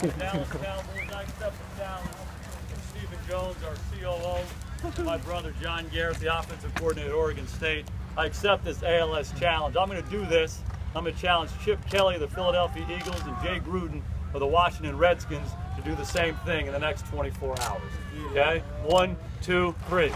Dallas Cowboys. I accept the challenge Stephen Jones, our COO, my brother John Garrett, the offensive coordinator at Oregon State. I accept this ALS challenge. I'm going to do this. I'm going to challenge Chip Kelly of the Philadelphia Eagles and Jay Gruden of the Washington Redskins to do the same thing in the next 24 hours. Okay? One, two, three.